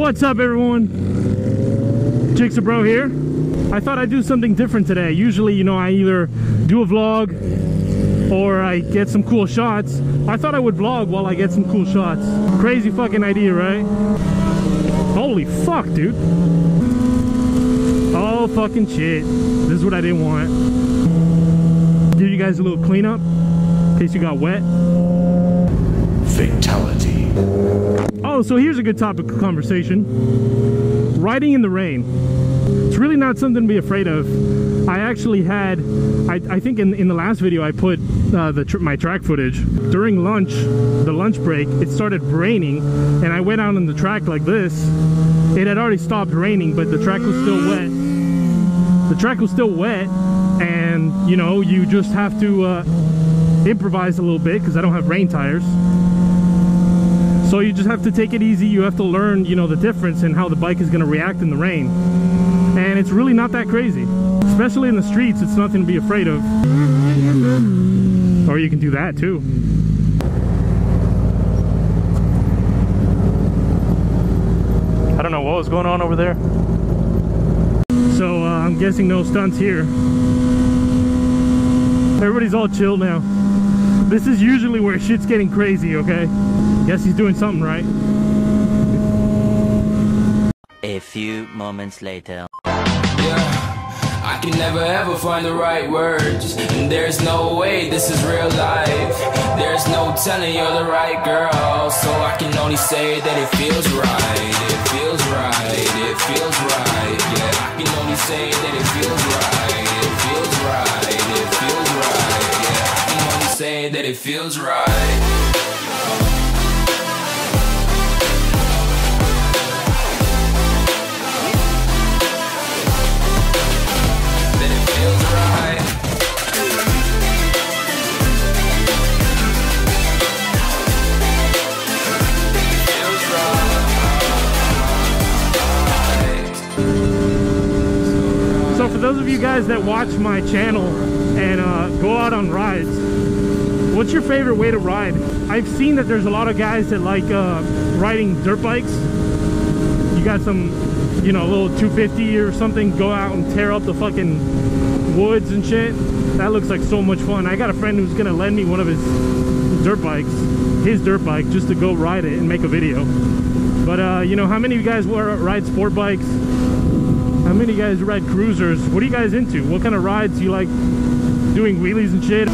What's up everyone? Gixxer Bro here. I thought I'd do something different today. Usually, you know, I either do a vlog or I get some cool shots. I thought I would vlog while I get some cool shots. Crazy fucking idea, right? Holy fuck, dude. Oh fucking shit. This is what I didn't want. Give you guys a little cleanup in case you got wet. Oh, so here's a good topic of conversation. Riding in the rain. It's really not something to be afraid of. I actually had, I, I think in, in the last video I put uh, the tr my track footage. During lunch, the lunch break, it started raining and I went out on the track like this. It had already stopped raining, but the track was still wet. The track was still wet and, you know, you just have to uh, improvise a little bit because I don't have rain tires. So you just have to take it easy. You have to learn, you know, the difference and how the bike is going to react in the rain. And it's really not that crazy. Especially in the streets, it's nothing to be afraid of. Or you can do that too. I don't know what was going on over there. So uh, I'm guessing no stunts here. Everybody's all chill now. This is usually where shit's getting crazy, okay? Guess he's doing something right. A few moments later. Yeah. I can never ever find the right words. And there's no way this is real life. There's no telling you're the right girl. So I can only say that it feels right. It feels right. It feels right. Yeah. I can only say that it feels right. It feels right. It feels right. Yeah. I can only say that it feels right. So for those of you guys that watch my channel and uh, go out on rides, what's your favorite way to ride? I've seen that there's a lot of guys that like uh, riding dirt bikes. You got some, you know, a little 250 or something, go out and tear up the fucking woods and shit. That looks like so much fun. I got a friend who's gonna lend me one of his dirt bikes, his dirt bike, just to go ride it and make a video. But uh, you know, how many of you guys ride sport bikes? How many of you guys ride cruisers? What are you guys into? What kind of rides do you like doing wheelies and shit?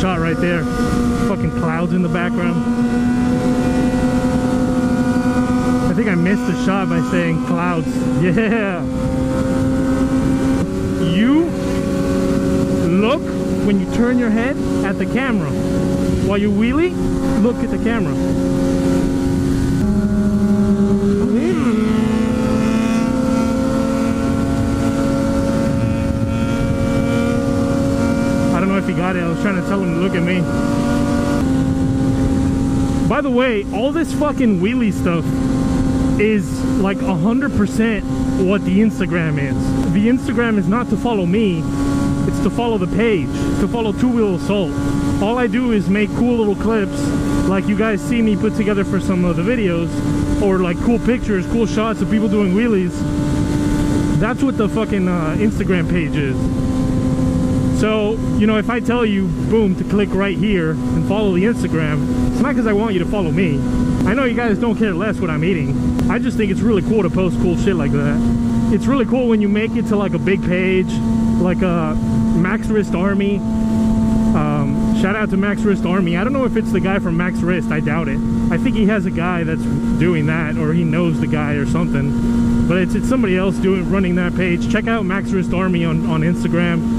Shot right there. Fucking clouds in the background. I think I missed the shot by saying clouds. Yeah. You look when you turn your head at the camera. While you wheelie, look at the camera. I don't know if he got it. I was trying to tell him to look at me. By the way, all this fucking wheelie stuff is like 100% what the Instagram is. The Instagram is not to follow me, it's to follow the page, to follow Two Wheel Assault. All I do is make cool little clips like you guys see me put together for some of the videos, or like cool pictures, cool shots of people doing wheelies. That's what the fucking uh, Instagram page is. So, you know, if I tell you, boom, to click right here and follow the Instagram, it's not because I want you to follow me. I know you guys don't care less what I'm eating. I just think it's really cool to post cool shit like that. It's really cool when you make it to like a big page, like a Max Wrist Army. Um, shout out to Max Wrist Army. I don't know if it's the guy from Max Wrist. I doubt it. I think he has a guy that's doing that, or he knows the guy or something. But it's, it's somebody else doing running that page. Check out Max Wrist Army on, on Instagram.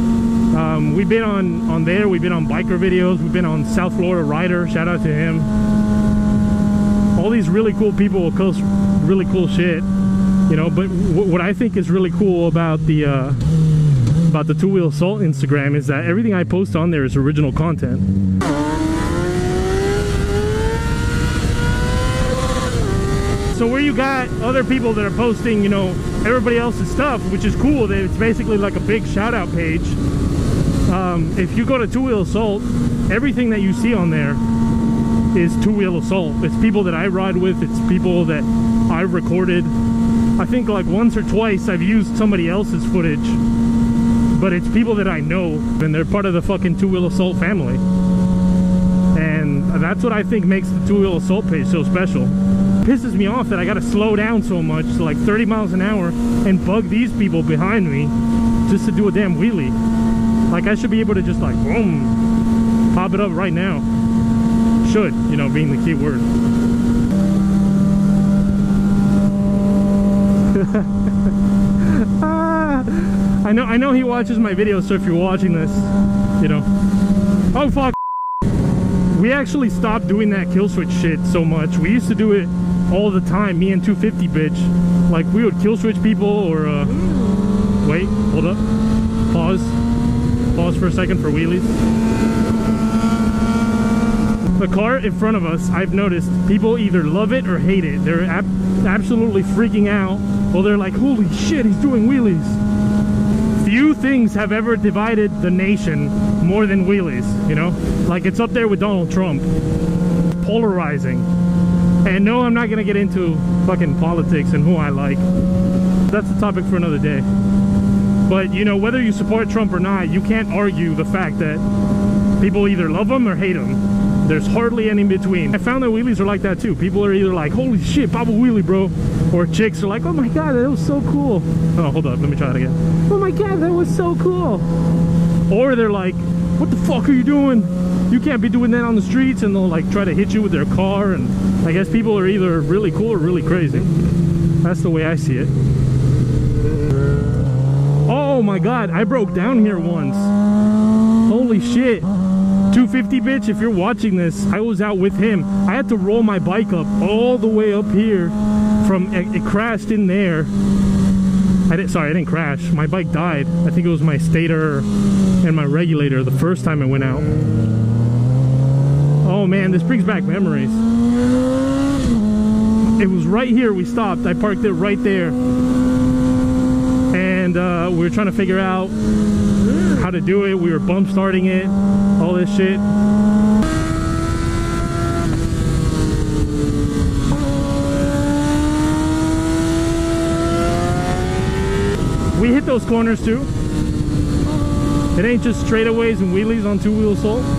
Um, we've been on on there. We've been on biker videos. We've been on South Florida Rider. Shout out to him. All these really cool people will post really cool shit, you know. But what I think is really cool about the uh, about the Two Wheel Assault Instagram is that everything I post on there is original content. So where you got other people that are posting, you know, everybody else's stuff, which is cool, it's basically like a big shout out page. Um, if you go to Two Wheel Assault, everything that you see on there is Two Wheel Assault. It's people that I ride with, it's people that I've recorded. I think like once or twice I've used somebody else's footage, but it's people that I know, and they're part of the fucking Two Wheel Assault family. And that's what I think makes the Two Wheel Assault page so special pisses me off that I gotta slow down so much like 30 miles an hour and bug these people behind me just to do a damn wheelie. Like I should be able to just like boom, pop it up right now. Should, you know, being the key word. ah, I know I know he watches my videos, so if you're watching this, you know. Oh fuck. We actually stopped doing that kill switch shit so much. We used to do it all the time, me and 250 bitch. Like we would kill switch people or uh wait, hold up. Pause. Pause for a second for wheelies. The car in front of us, I've noticed people either love it or hate it. They're ab absolutely freaking out. Well, they're like, holy shit, he's doing wheelies. Few things have ever divided the nation more than wheelies, you know? Like it's up there with Donald Trump. Polarizing. And no, I'm not gonna get into fucking politics and who I like. That's a topic for another day. But you know, whether you support Trump or not, you can't argue the fact that people either love him or hate him. There's hardly any in between. I found that wheelies are like that too. People are either like, holy shit, Papa Wheelie, bro. Or chicks are like, oh my god, that was so cool. Oh, hold up, let me try it again. Oh my god, that was so cool. Or they're like, what the fuck are you doing? You can't be doing that on the streets and they'll like try to hit you with their car and I guess people are either really cool or really crazy. That's the way I see it. Oh my god, I broke down here once. Holy shit. 250 bitch, if you're watching this, I was out with him. I had to roll my bike up all the way up here from it, it crashed in there. I didn't sorry, I didn't crash. My bike died. I think it was my stator and my regulator the first time I went out. Oh man, this brings back memories. It was right here we stopped. I parked it right there. And uh, we were trying to figure out how to do it. We were bump starting it, all this shit. We hit those corners too. It ain't just straightaways and wheelies on two-wheel assault.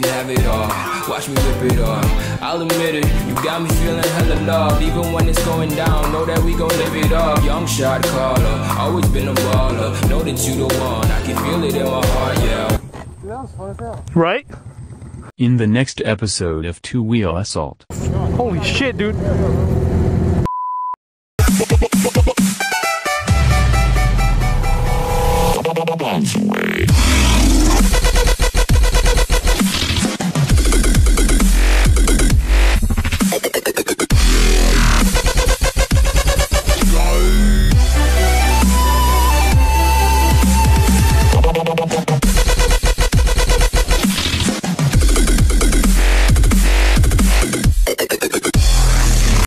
Can have it all. Watch me rip it off. I'll admit it. You got me feeling hella love. Even when it's going down, know that we gon' live it up. Young shot caller. Always been a baller. Know that you the one. I can feel it in my heart, yeah. Right? In the next episode of Two Wheel Assault. Holy shit, dude.